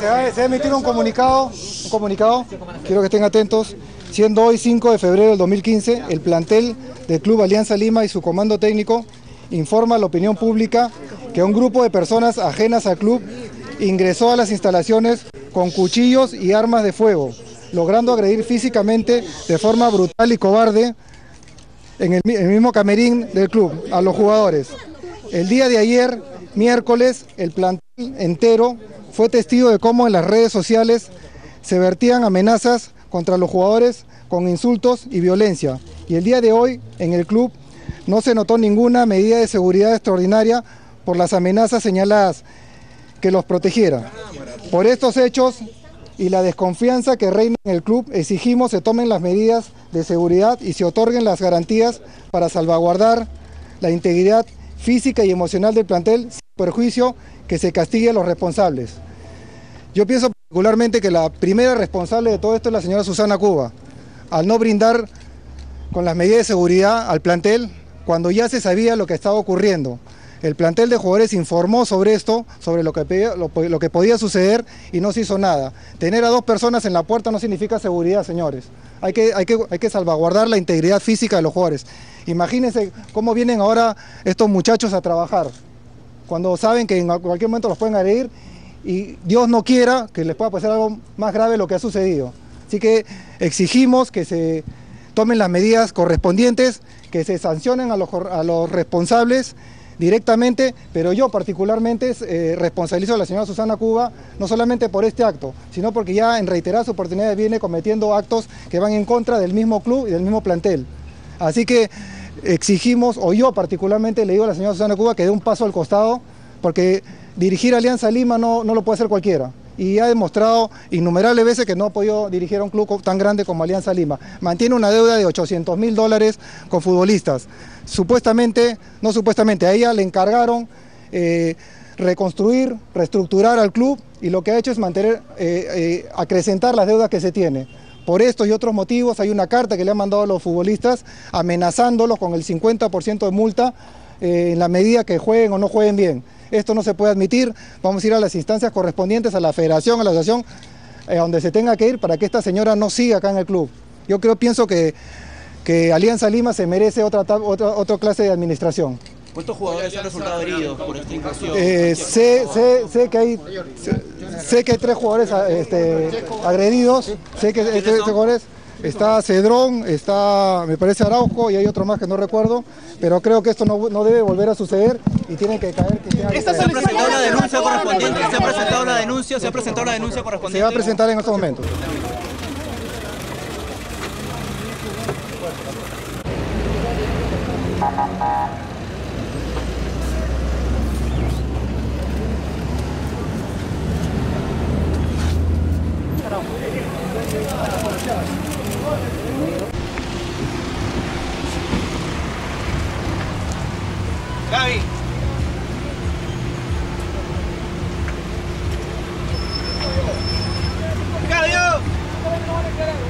se va, a emitir un comunicado, un comunicado, quiero que estén atentos, siendo hoy 5 de febrero del 2015, el plantel del Club Alianza Lima y su comando técnico informa a la opinión pública que un grupo de personas ajenas al club ingresó a las instalaciones con cuchillos y armas de fuego, logrando agredir físicamente de forma brutal y cobarde en el, el mismo camerín del club a los jugadores. El día de ayer, miércoles, el plantel entero fue testigo de cómo en las redes sociales se vertían amenazas contra los jugadores con insultos y violencia. Y el día de hoy, en el club, no se notó ninguna medida de seguridad extraordinaria por las amenazas señaladas que los protegiera. Por estos hechos y la desconfianza que reina en el club, exigimos se tomen las medidas de seguridad y se otorguen las garantías para salvaguardar la integridad física y emocional del plantel perjuicio que se castigue a los responsables. Yo pienso particularmente que la primera responsable de todo esto es la señora Susana Cuba, al no brindar con las medidas de seguridad al plantel cuando ya se sabía lo que estaba ocurriendo. El plantel de jugadores informó sobre esto, sobre lo que, podía suceder y no se hizo nada. Tener a dos personas en la puerta no significa seguridad, señores. Hay que, hay que, hay que salvaguardar la integridad física de los jugadores. Imagínense cómo vienen ahora estos muchachos a trabajar, cuando saben que en cualquier momento los pueden agredir y Dios no quiera que les pueda pasar algo más grave lo que ha sucedido. Así que exigimos que se tomen las medidas correspondientes, que se sancionen a los, cor- a los responsables directamente, pero yo particularmente eh, responsabilizo a la señora Susana Cuba no solamente por este acto, sino porque ya en reiteradas oportunidades viene cometiendo actos que van en contra del mismo club y del mismo plantel. Así que exigimos, o yo particularmente le digo a la señora Susana Cuba que dé un paso al costado, porque dirigir Alianza Lima no, no lo puede hacer cualquiera. Y ha demostrado innumerables veces que no ha podido dirigir a un club tan grande como Alianza Lima. Mantiene una deuda de 800 mil dólares con futbolistas. Supuestamente, no supuestamente, a ella le encargaron eh, reconstruir, reestructurar al club y lo que ha hecho es mantener, eh, eh, acrecentar las deudas que se tiene. Por estos y otros motivos hay una carta que le han mandado a los futbolistas amenazándolos con el 50% de multa eh, en la medida que jueguen o no jueguen bien. Esto no se puede admitir, vamos a ir a las instancias correspondientes, a la federación, a la asociación, eh, a donde se tenga que ir para que esta señora no siga acá en el club. Yo creo, pienso que, que Alianza Lima se merece otra, otra, otra clase de administración. ¿Cuántos jugadores han resultado heridos por esta invasión? Eh, sé, sé, sé que hay sé, sé que hay tres jugadores ah, este, agredidos, sé que hay tres, jugadores. Está Cedrón, está, me parece Araujo y hay otro más que no recuerdo, pero creo que esto no, no debe volver a suceder y tiene que caer. Que tenga que ¿Se ha presentado una denuncia correspondiente? ¿Se ha presentado una denuncia? ¿Se ha presentado una denuncia Se correspondiente? va a presentar en estos momentos. Gaby. Gaby.